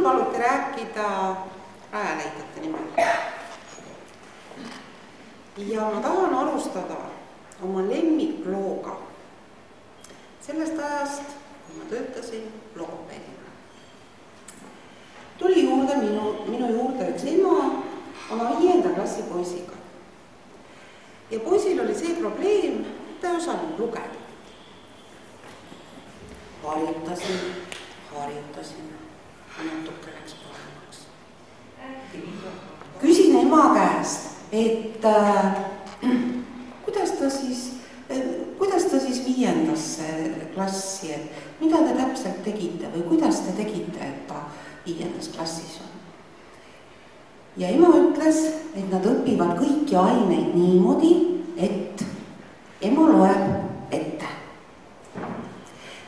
minul paluti rääkida rajaleidjate nimel. ja ma tahan alustada oma lemmiklooga sellest ajast, kui ma töötasin logopeedina. tuli juurde minu, minu juurde üks ema oma viienda klassi poisiga. ja poisil oli see probleem, ta ei osanud lugeda. harjutasin, harjutasin, natuke läks paremaks. küsin ema käest, et äh, kuidas ta siis äh,, kuidas ta siis viiendasse klassi, et mida te täpselt tegite või kuidas te tegite, et ta viiendas klassis on? ja ema ütles, et nad õpivad kõiki aineid niimoodi, et ema loeb ette.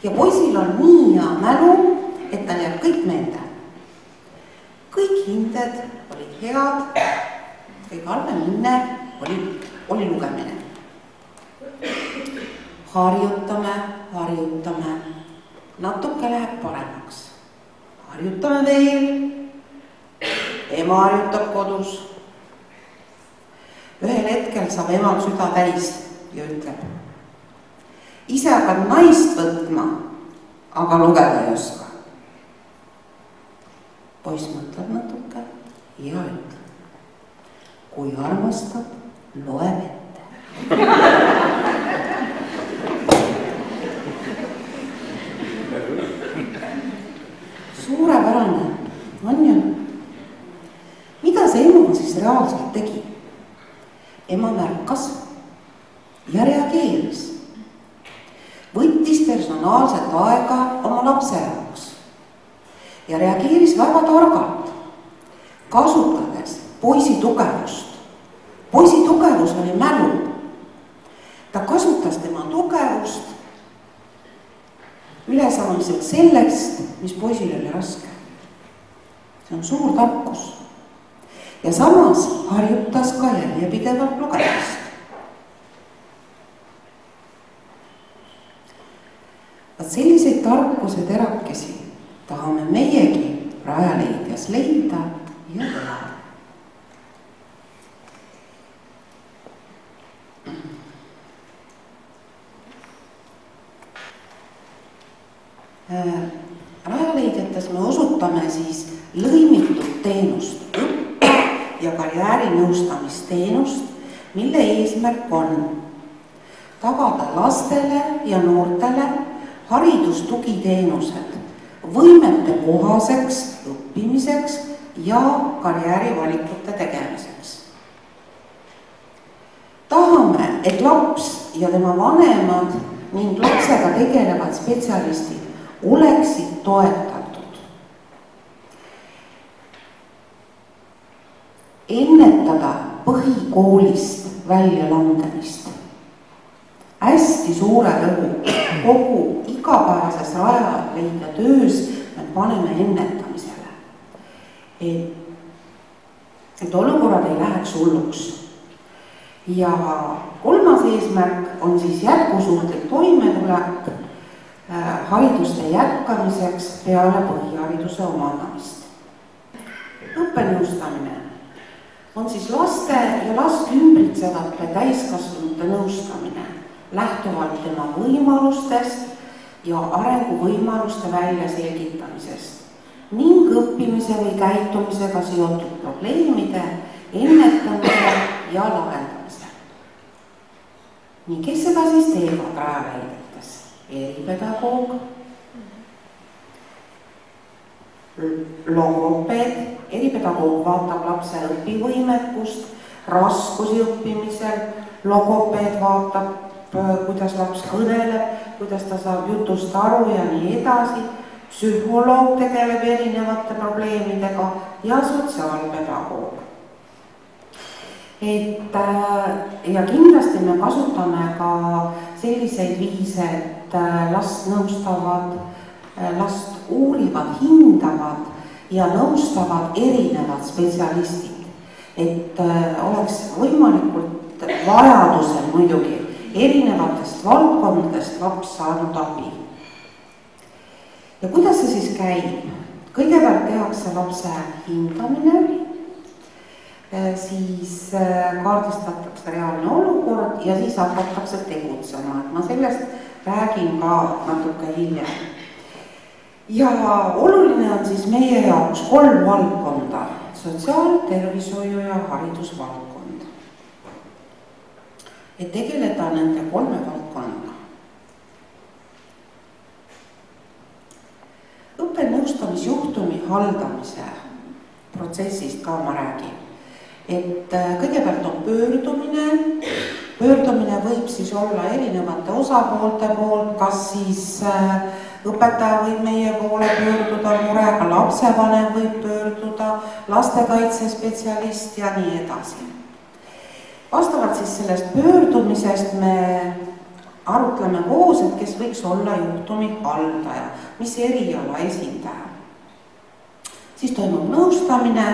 ja poisil on nii hea mälu, et tal jääb kõik meelde. Kõik hinded olid head, kõige halvem hinne oli, oli lugemine. harjutame, harjutame, natuke läheb paremaks. harjutame veel ema harjutab kodus. ühel hetkel saab emal süda täis ja ütleb. ise hakkan naist võtma, aga lugeda ei oska. Poiss mõtleb natuke ja ütleb. kui armastab, loeb ette suurepärane, on ju? mida see ema siis reaalselt tegi? ema märkas ja reageeris. võttis personaalset aega oma lapse ja reageeris väga targalt, kasutades poisi tugevust. poisi tugevus oli mälu. ta kasutas tema tugevust ülesaamiseks sellest, mis poisil oli raske. see on suur tarkus ja samas harjutas ka järjepidevalt lugemist. vot selliseid tarkuse terakesi tahame meiegi Rajaleidjas leida ja teha. rajaleidjates me osutame siis lõimitud teenust ja karjäärinõustamisteenust, mille eesmärk on tagada lastele ja noortele haridustugiteenused võimete kohaseks õppimiseks ja karjäärivalikute tegemiseks. tahame, et laps ja tema vanemad ning lapsega tegelevad spetsialistid oleksid toetatud ennetada põhikoolist väljalangemist. Hästi suure rõhu kogu igapäevases Rajaleidja töös me paneme ennetamisele. et, et olukorrad ei läheks hulluks. ja kolmas eesmärk on siis jätkusuutlik toimetulek äh, hariduste jätkamiseks peale põhihariduse omandamist. õppenõustamine on siis laste ja last ümbritsevate täiskasvanute nõustamine lähtuvalt tema võimalustest ja arenguvõimaluste väljaselgitamisest ning õppimise või käitumisega seotud probleemide ennetamise ja lahendamise. nii, kes seda siis teevad Rajaleidjates? eripedagoog, logopeed, eripedagoog vaatab lapse õpivõimekust, raskusi õppimisel, logopeed vaatab, kuidas laps kõneleb, kuidas ta saab jutust aru ja nii edasi, psühholoog tegeleb erinevate probleemidega ja sotsiaalpedagoog. et ja kindlasti me kasutame ka selliseid viise, et last nõustavad last uurivad, hindavad ja nõustavad erinevad spetsialistid. et oleks võimalikult vajadusel muidugi erinevatest valdkondadest laps saanud abi. ja kuidas see siis käib? kõigepealt tehakse lapse hindamine, siis kaardistatakse reaalne olukord ja siis hakatakse tegutsema, et ma sellest räägin ka natuke hiljem. ja oluline on siis meie jaoks kolm valdkonda, sotsiaal, tervishoiu ja haridusvaldkond. Et tegeleda nende kolme valdkonnaga. õppenõustamisjuhtumi haldamise protsessist ka ma räägin. et äh, kõigepealt on pöördumine, pöördumine võib siis olla erinevate osapoolte poolt, kas siis äh, õpetaja võib meie poole pöörduda murega, lapsevanem võib pöörduda, lastekaitsespetsialist ja nii edasi. Vastavalt siis sellest pöördumisest me arutleme koos, et kes võiks olla juhtumi haldaja, mis eriala esindaja. siis toimub nõustamine,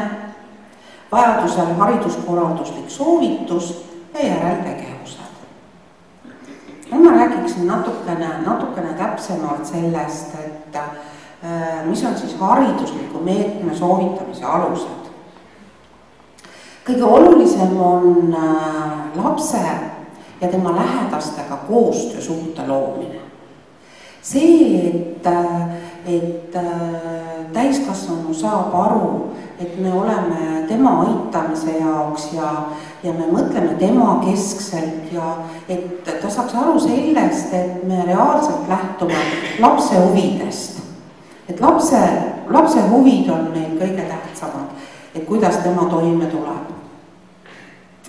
vajadusel hariduskorralduslik soovitus ja järeltegevused. nüüd ma räägiksin natukene, natukene täpsemalt sellest, et äh, mis on siis haridusliku meetme soovitamise alused. Kõige olulisem on äh, lapse ja tema lähedastega koostöösuhte loomine. see, et, et äh, täiskasvanu saab aru, et me oleme tema aitamise jaoks ja, ja me mõtleme tema keskselt ja et ta saaks aru sellest, et me reaalselt lähtume lapse huvidest. et lapse, lapse huvid on meil kõige tähtsamad, et kuidas tema toime tuleb.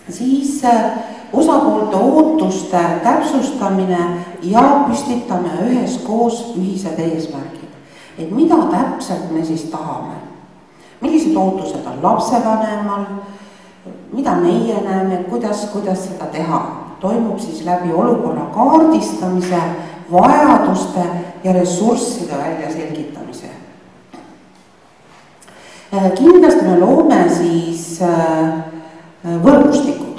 Siis äh, osapoolte ootuste täpsustamine ja püstitame üheskoos ühised eesmärgid. et mida täpselt me siis tahame, millised ootused on lapsevanemal, mida meie näeme, kuidas, kuidas seda teha, toimub siis läbi olukorra kaardistamise, vajaduste ja ressursside väljaselgitamise. kindlasti me loome siis äh, võrgustiku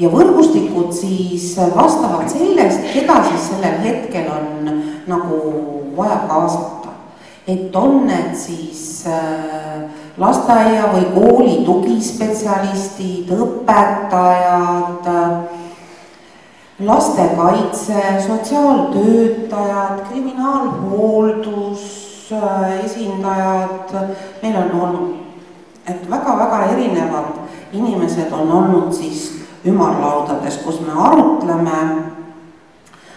ja võrgustikud siis vastavalt sellest, keda siis sellel hetkel on nagu vaja kaasata. et on need siis äh, lasteaia või kooli tugispetsialistid, õpetajad, lastekaitse, sotsiaaltöötajad, kriminaalhooldus äh, esindajad, meil on olnud, et väga-väga erinevad inimesed on olnud siis ümarlaudades, kus me arutleme,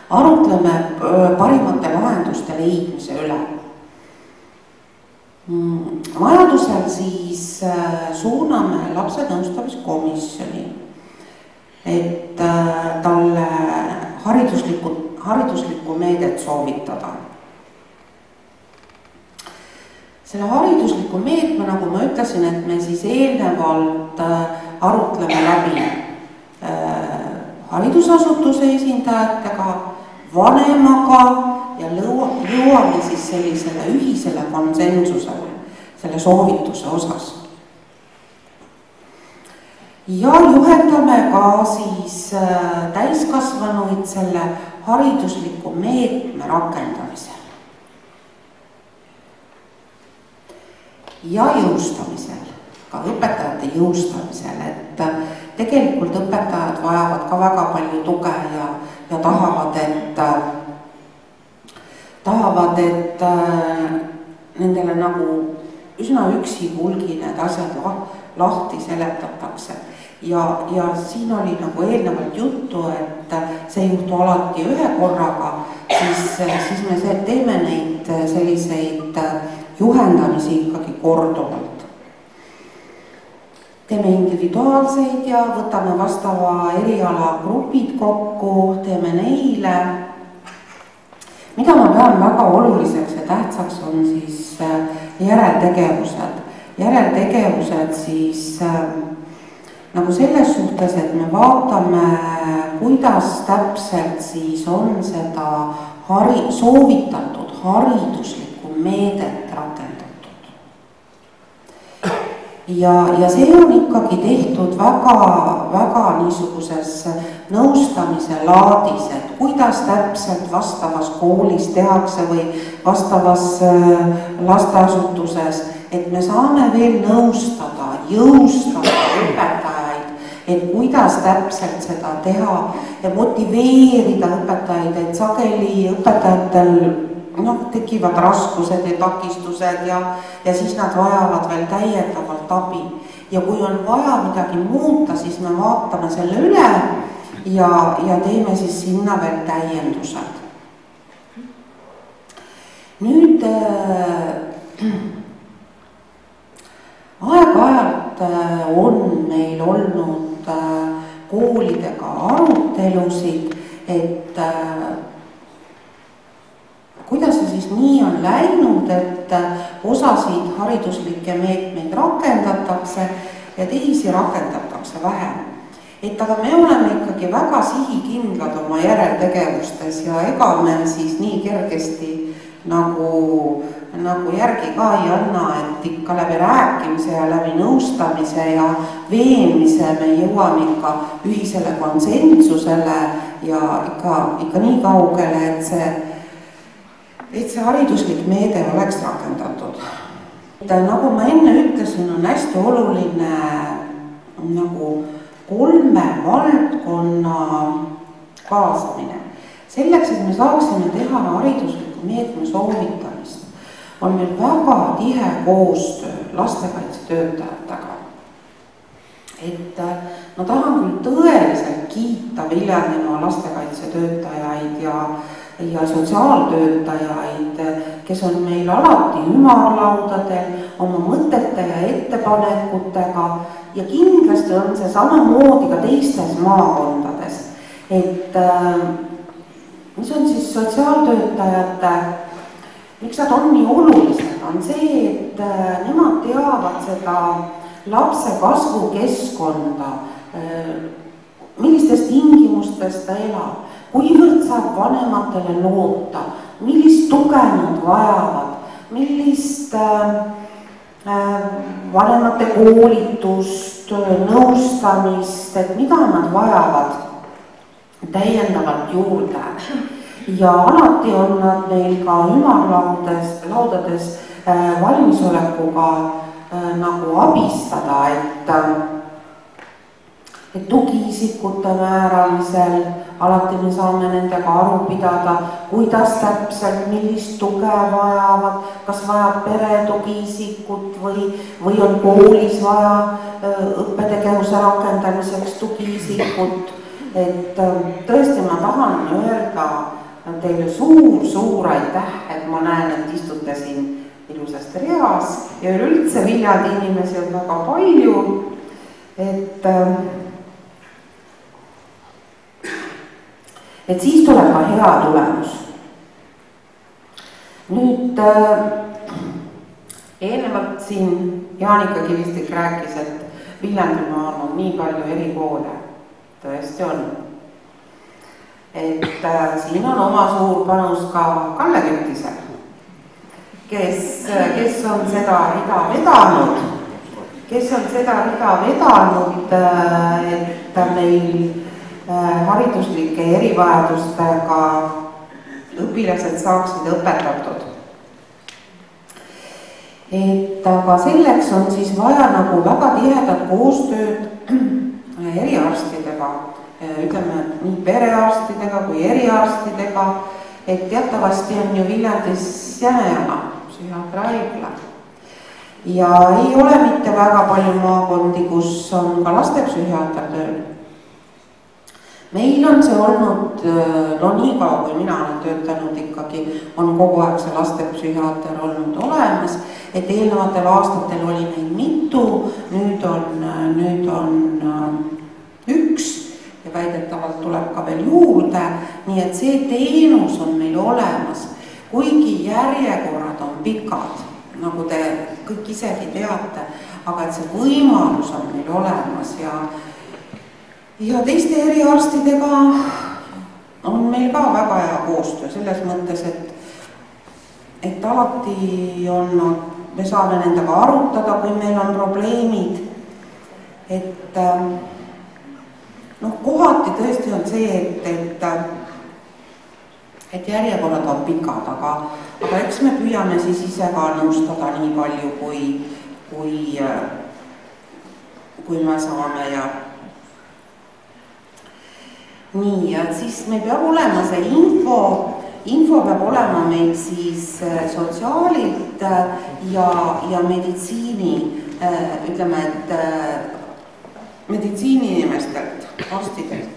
arutleme parimate lahenduste leidmise üle. Mm, vajadusel siis suuname lapse nõustamiskomisjoni, et talle hariduslikku, hariduslikku meedet soovitada selle haridusliku meetme, nagu ma ütlesin, et me siis eelnevalt arutleme läbi haridusasutuse esindajatega, vanemaga ja lõua, jõuame siis sellisele ühisele konsensusele selle soovituse osas. ja juhendame ka siis äh, täiskasvanuid selle haridusliku meetme rakendamisel. Ja jõustamisel, ka õpetajate jõustamisel, et tegelikult õpetajad vajavad ka väga palju tuge ja, ja tahavad, et, tahavad, et äh, nendele nagu üsna üksipulgi need asjad lah, lahti seletatakse. ja, ja siin oli nagu eelnevalt juttu, et see ei juhtu alati ühe korraga, siis, siis me teeme neid selliseid juhendamisi ikkagi korduvalt teeme individuaalseid ja võtame vastava eriala grupid kokku, teeme neile. mida ma pean väga oluliseks ja tähtsaks, on siis äh, järeltegevused. järeltegevused siis äh, nagu selles suhtes, et me vaatame, kuidas täpselt siis on seda hari-, soovitatud hariduslikku meedet rakendatud ja, ja see on ikkagi tehtud väga, väga niisuguses nõustamise laadis, et kuidas täpselt vastavas koolis tehakse või vastavas äh, lasteasutuses, et me saame veel nõustada, jõustada õpetajaid, et kuidas täpselt seda teha ja motiveerida õpetajaid, et sageli õpetajatel noh, tekivad raskused ja takistused ja, ja siis nad vajavad veel täiendavalt abi. ja kui on vaja midagi muuta, siis me vaatame selle üle ja, ja teeme siis sinna veel täiendused. nüüd äh, aeg-ajalt äh, on meil olnud äh, koolidega arutelusid, et äh, kuidas see siis nii on läinud, et osasid hariduslikke meetmeid rakendatakse ja teisi rakendatakse vähem. et aga me oleme ikkagi väga sihikindlad oma järeltegevustes ja ega me siis nii kergesti nagu, nagu järgi ka ei anna, et ikka läbi rääkimise ja läbi nõustamise ja veenmise me jõuame ikka ühisele konsensusele ja ikka, ikka nii kaugele, et see et see hariduslik meede oleks rakendatud. nagu ma enne ütlesin, on hästi oluline nagu kolme valdkonna kaasamine. selleks, et me saaksime teha haridusliku meetme soovitamist, on meil väga tihe koostöö lastekaitsetöötajatega. et äh, ma tahan küll tõeliselt kiita Viljandimaa lastekaitsetöötajaid ja ja sotsiaaltöötajaid, kes on meil alati ümarlaudadel oma mõtete ja ettepanekutega. Ja kindlasti on see samamoodi ka teistes maakondades. et äh, mis on siis sotsiaaltöötajate, miks nad on nii olulised, on see, et äh, nemad teavad seda lapse kasvukeskkonda, äh, millistes tingimustes ta elab kuivõrd saab vanematele loota, millist tuge nad vajavad, millist äh, vanemate koolitust, nõustamist, et mida nad vajavad täiendavalt juurde. ja alati on nad meil ka ümarlaudes, laudades äh, valmisolekuga äh, nagu abistada, et äh, et tugiisikute määramisel alati me saame nendega aru pidada, kuidas täpselt, millist tuge vajavad, kas vajab pere tugiisikut või, või on koolis vaja õppetegevuse rakendamiseks tugiisikut. et tõesti, ma tahan öelda teile suur-suur aitäh, et ma näen, et istute siin ilusasti reas ja üleüldse Viljandi inimesi on väga palju. et et siis tuleb ka hea tulemus. nüüd äh, eelnevalt siin Jaanika Kivistik rääkis, et Viljandimaal on nii palju erikoole, tõesti on. et äh, siin on oma suur panus ka Kalle Küttisel, kes, kes on seda rida vedanud, kes on seda rida vedanud, äh, et meil Äh, hariduslike erivajadustega õpilased saaksid õpetatud. et aga selleks on siis vaja nagu väga tihedat koostööd eriarstidega, äh, ütleme nii perearstidega kui eriarstidega, et teatavasti on ju Viljandis Jämejana psühhiaatriahaigla ja ei ole mitte väga palju maakondi, kus on ka lastepsühhiaater tööl meil on see olnud, äh, no niikaua kui mina olen töötanud ikkagi, on kogu aeg see lastepsühhiaater olnud olemas, et eelnevatel aastatel oli neid mitu, nüüd on, äh, nüüd on äh, üks ja väidetavalt tuleb ka veel juurde, nii et see teenus on meil olemas, kuigi järjekorrad on pikad, nagu te kõik isegi teate, aga et see võimalus on meil olemas ja ja teiste eriarstidega on meil ka väga hea koostöö selles mõttes, et, et alati on nad me saame nendega arutada, kui meil on probleemid. et äh, noh, kohati tõesti on see, et, et et järjekorrad on pikad, aga, aga eks me püüame siis ise ka nõustada nii palju, kui, kui, kui me saame ja nii, ja siis meil peab olema see info, info peab olema meil siis äh, sotsiaalilt äh, ja, ja meditsiini, äh, ütleme, et meditsiiniinimestelt, arstidelt.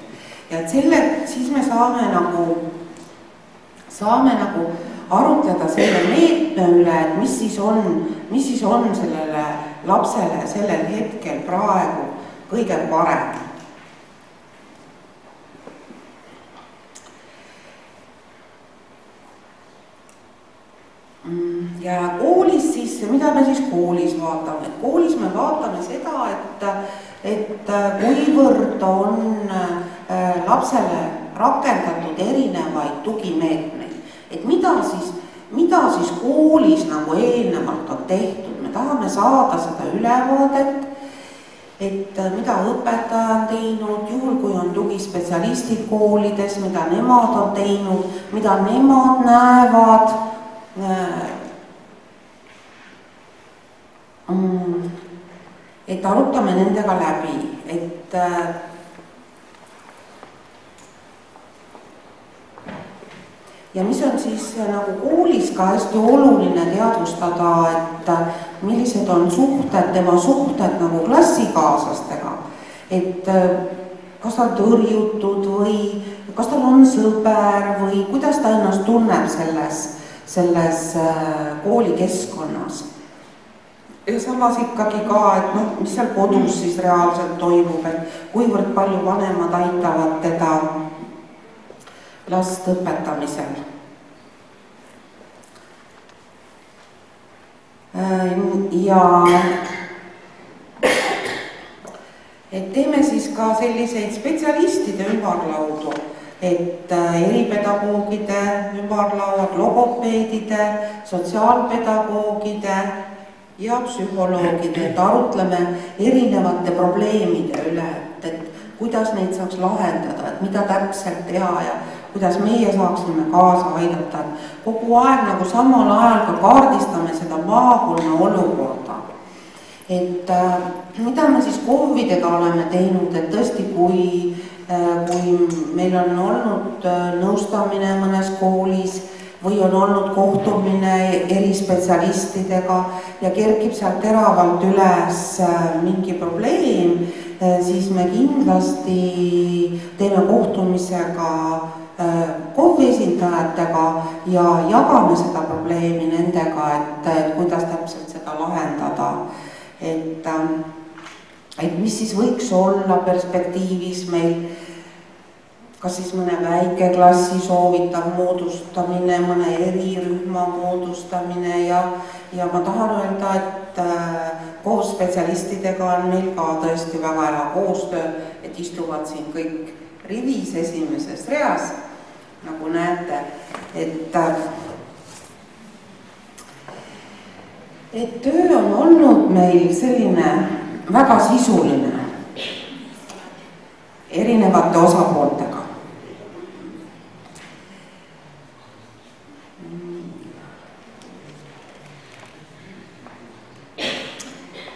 ja et selle, siis me saame nagu saame nagu arutleda selle meetme üle, et mis siis on, mis siis on sellele lapsele sellel hetkel praegu kõige parem. Ja koolis siis, mida me siis koolis vaatame, et koolis me vaatame seda, et, et kuivõrd on äh, lapsele rakendatud erinevaid tugimeetmeid. Et mida siis, mida siis koolis nagu eelnevalt on tehtud, me tahame saada seda ülevaadet, et äh, mida õpetaja on teinud, juhul kui on tugispetsialistid koolides, mida nemad on teinud, mida nemad näevad äh, et arutame nendega läbi, et äh, ja mis on siis äh, nagu koolis ka hästi oluline teadvustada, et äh, millised on suhted, tema suhted nagu klassikaaslastega. et kas ta on tõrjutud või kas tal on sõber või kuidas ta ennast tunneb selles, selles koolikeskkonnas. Ja samas ikkagi ka, et noh, mis seal kodus siis reaalselt toimub, et kuivõrd palju vanemad aitavad teda last õpetamisel. Äh, ja et teeme siis ka selliseid spetsialistide ümarlaudu, et äh, eripedagoogide ümarlauad, logopeedide, sotsiaalpedagoogide ja psühholoogide, et arutleme erinevate probleemide üle, et, et kuidas neid saaks lahendada, et mida täpselt teha ja kuidas meie saaksime kaasa aidata, et kogu aeg nagu samal ajal ka kaardistame seda maakonna olukorda. et äh, mida me siis KOV-idega oleme teinud, et tõesti, kui äh,, kui meil on olnud äh, nõustamine mõnes koolis või on olnud kohtumine erispetsialistidega ja kerkib sealt teravalt üles äh, mingi probleem, äh, siis me kindlasti teeme kohtumisega KOV-i esindajatega ja jagame seda probleemi nendega, et, et kuidas täpselt seda lahendada. et, ähm, et mis siis võiks olla perspektiivis meil, kas siis mõne väikeklassi soovitav moodustamine, mõne erirühma moodustamine ja, ja ma tahan öelda, et äh, koos spetsialistidega on meil ka tõesti väga hea koostöö, et istuvad siin kõik rivis esimeses reas nagu näete, et et töö on olnud meil selline väga sisuline erinevate osapooltega.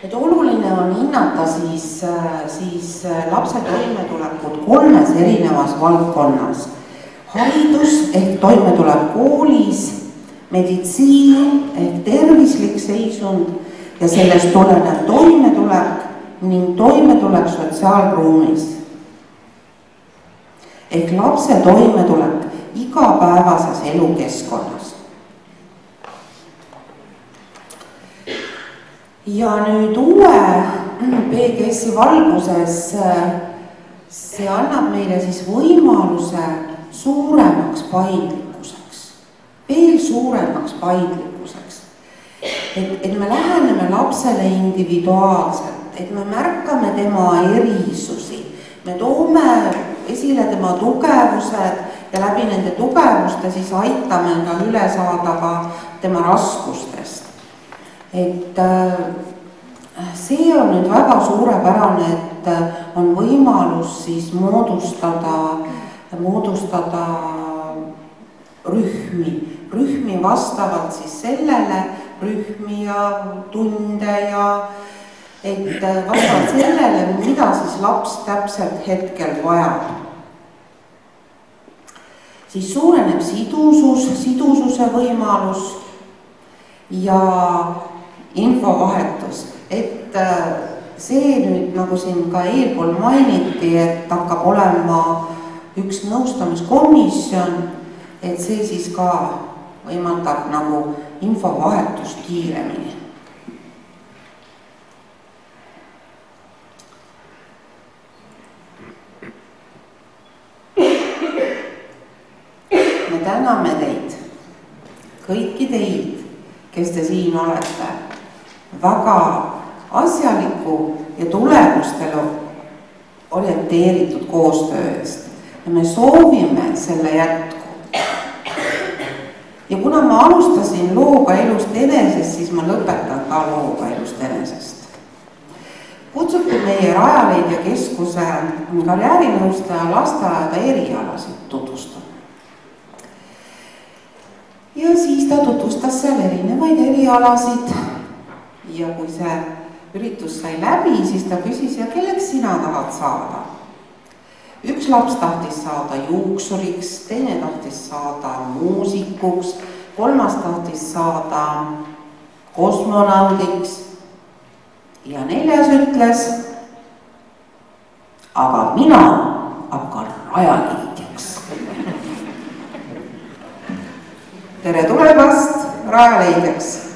et oluline on hinnata siis, siis lapse toimetulekut kolmes erinevas valdkonnas haridus ehk toimetulek koolis, meditsiin ehk tervislik seisund ja sellest tulenev toimetulek ning toimetulek sotsiaalruumis. ehk lapse toimetulek igapäevases elukeskkonnas. ja nüüd uue PGS-i valguses see annab meile siis võimaluse suuremaks paindlikkuseks, veel suuremaks paindlikkuseks. et, et me läheneme lapsele individuaalselt, et me märkame tema erisusi, me toome esile tema tugevused ja läbi nende tugevuste siis aitame tal üle saada ka tema raskustest. et see on nüüd väga suurepärane, et on võimalus siis moodustada, moodustada rühmi, rühmi vastavalt siis sellele, rühmi ja tunde ja et vastavalt sellele, mida siis laps täpselt hetkel vajab. siis suureneb sidusus, sidususe võimalus ja infovahetus, et see nüüd nagu siin ka eelpool mainiti, et hakkab olema üks nõustamiskomisjon, et see siis ka võimaldab nagu infovahetust kiiremini. me täname teid, kõiki teid, kes te siin olete, väga asjaliku ja tulemustele orienteeritud koostöö eest ja me soovime selle jätku. ja kuna ma alustasin looga elust enesest, siis ma lõpetan ka looga elust enesest. kutsuti meie Rajaleidja keskuse karjäärinõustaja lasteaeda erialasid tutvustama. ja siis ta tutvustas seal erinevaid erialasid ja kui see üritus sai läbi, siis ta küsis, ja kelleks sina tahad saada? üks laps tahtis saada juuksuriks, teine tahtis saada muusikuks, kolmas tahtis saada kosmonaudiks ja neljas ütles, aga mina hakkan rajaleidjaks. tere tulemast rajaleidjaks